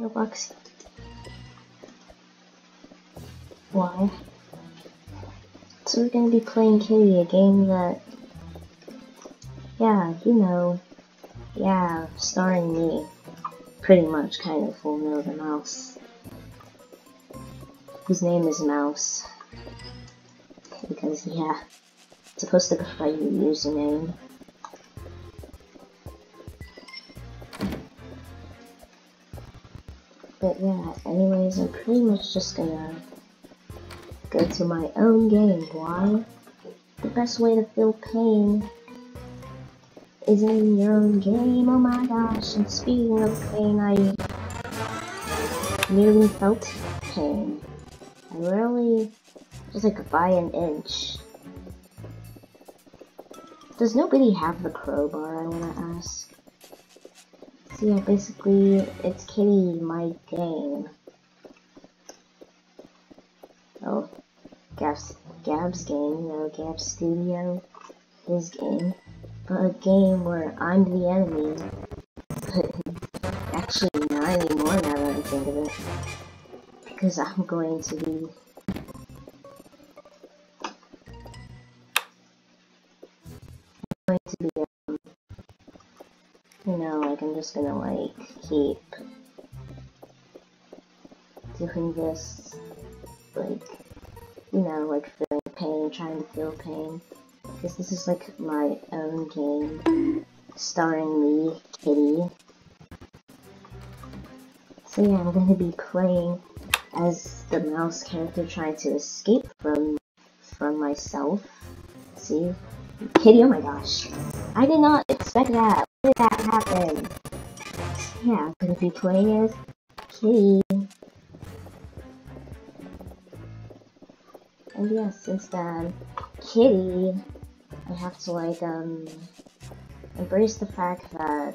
Roblox. Why? So we're gonna be playing Kitty, a game that, yeah, you know, yeah, starring me, pretty much, kind of, will know the mouse, whose name is Mouse, because, yeah, it's supposed to be by your username. But yeah, anyways, I'm pretty much just gonna go to my own game. Why? The best way to feel pain is in your own game. Oh my gosh, and speaking of pain, I nearly felt pain. I just like by an inch. Does nobody have the crowbar, I wanna ask? Yeah, basically, it's Kitty, my game. Oh, Gab's, Gab's game, you know, Gab's Studio, his game. But a game where I'm the enemy. Actually not anymore now that I think of it. Because I'm going to be know, like I'm just gonna like keep doing this, like, you know, like feeling pain, trying to feel pain. Because this is like my own game, starring me, Kitty. So yeah, I'm gonna be playing as the mouse character trying to escape from from myself. See? Kitty, oh my gosh. I did not expect that did that happen? Yeah, I'm gonna be playing as Kitty. And yeah, since then, Kitty, I have to like, um, embrace the fact that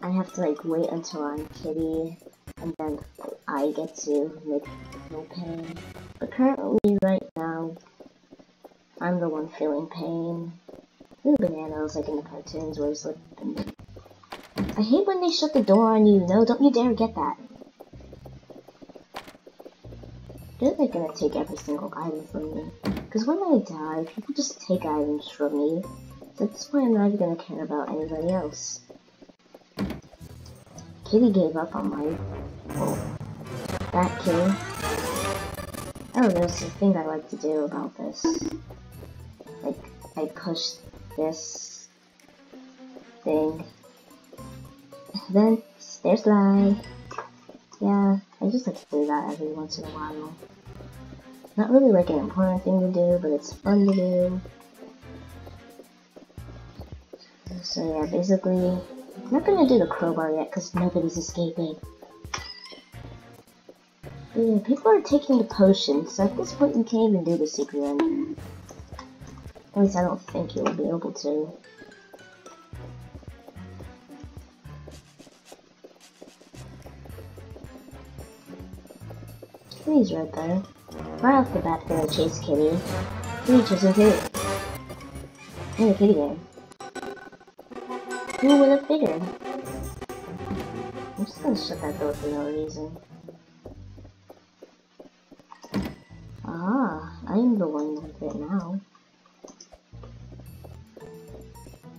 I have to like wait until I'm Kitty, and then I get to make no pain. But currently, right now, I'm the one feeling pain. Bananas, like in the cartoons where it's like... I hate when they shut the door on you. No, don't you dare get that. They're like gonna take every single item from me. Because when I die, people just take items from me. That's why I'm not even gonna care about anybody else. Kitty gave up on my... Oh. That kitty. Oh, there's a thing I like to do about this. Like, I push this thing. Then stairs slide. Yeah, I just like to do that every once in a while. Not really like an important thing to do, but it's fun to do. So yeah, basically, I'm not gonna do the crowbar yet because nobody's escaping. Yeah, people are taking the potions, so at this point you can't even do the secret ending. At least I don't think you'll be able to. Kitty's right there. Right off the bat, gonna chase Kitty. Kitty chasing Kitty. In the kitty game. Who would have figured? I'm just gonna shut that door for no reason. Ah, I'm the one with it now.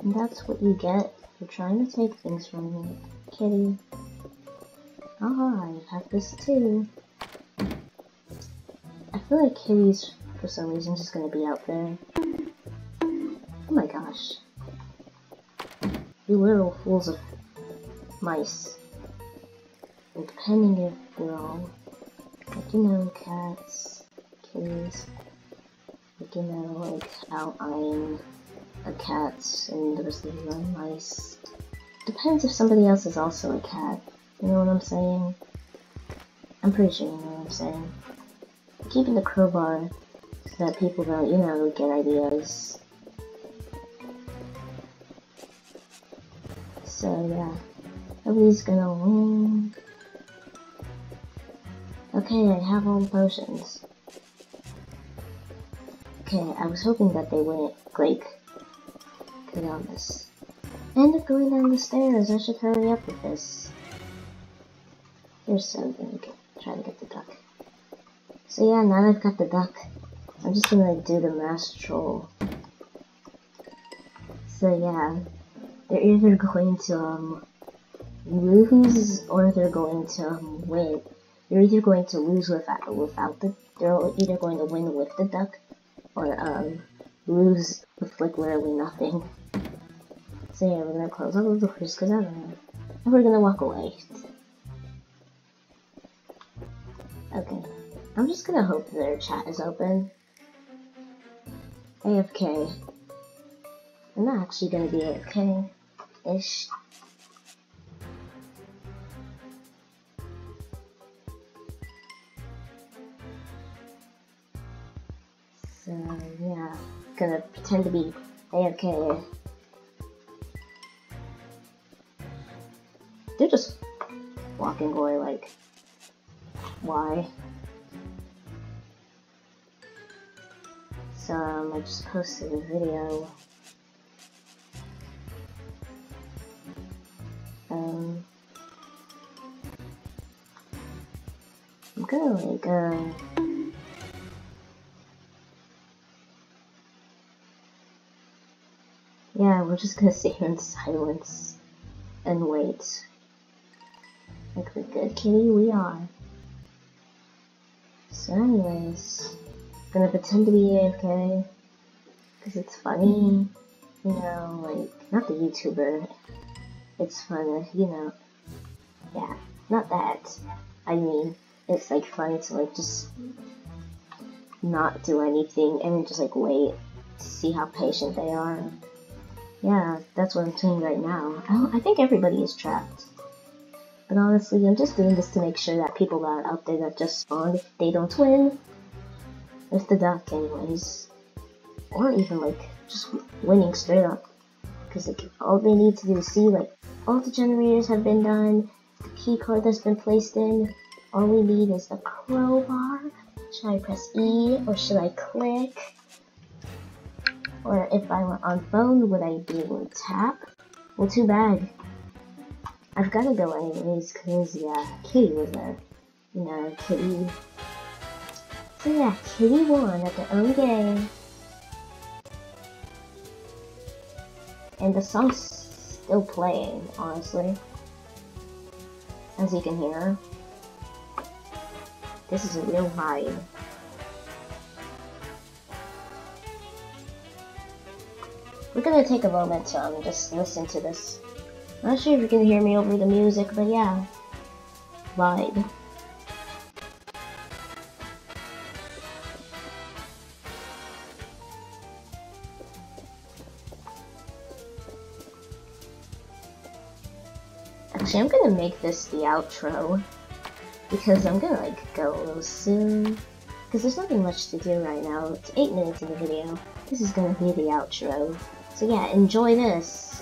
And that's what you get for trying to take things from me, kitty. Ah, I have this too. I feel like Kitty's, for some reason, just gonna be out there. Oh my gosh. You little fools of mice. And depending if they're all, like, you know, cats, kitties, like, you know, like how I'm a cat and the rest of you are mice. Depends if somebody else is also a cat. You know what I'm saying? I'm pretty sure you know what I'm saying. Keeping the crowbar so that people don't, you know, get ideas. So yeah, nobody's gonna win. Okay, I have all the potions. Okay, I was hoping that they wouldn't, like, this. I end up going down the stairs, I should hurry up with this. There's so gonna get, try to get the duck. So yeah, now I've got the duck, I'm just gonna do the master troll. So yeah, they're either going to um lose or they're going to um, win. They're either going to lose without without the they're either going to win with the duck or um lose with like literally nothing. So yeah, we're gonna close all the doors because I don't know. And we're gonna walk away. Okay. I'm just gonna hope their chat is open. AFK. I'm not actually gonna be AFK-ish. So yeah, gonna pretend to be AFK. They're just walking away like, why? So um, I just posted a video. Um, I'm gonna like, uh, yeah, we're just gonna sit here in silence and wait. Like the good kitty we are. So anyways, gonna pretend to be AFK because it's funny, you know, like not the YouTuber. It's fun, you know. Yeah, not that. I mean, it's like funny to like just not do anything and just like wait to see how patient they are. Yeah, that's what I'm doing right now. I, I think everybody is trapped. But honestly, I'm just doing this to make sure that people that are out there that just spawned, they don't win, with the duck anyways. Or even like, just winning straight up. Because like, all they need to do is see like, all the generators have been done, the key card that's been placed in, all we need is the crowbar. Should I press E or should I click? Or if I were on phone, would I be able to tap? Well, too bad. I've gotta go anyways, cause yeah, Kitty was there. You know, Kitty. So yeah, Kitty won at their own game. And the song's still playing, honestly. As you can hear. This is a real vibe. We're gonna take a moment to um, just listen to this. I'm not sure if you can hear me over the music, but yeah. Vibe. Actually, I'm gonna make this the outro. Because I'm gonna like go a little soon. Because there's nothing much to do right now. It's 8 minutes in the video. This is gonna be the outro. So yeah, enjoy this.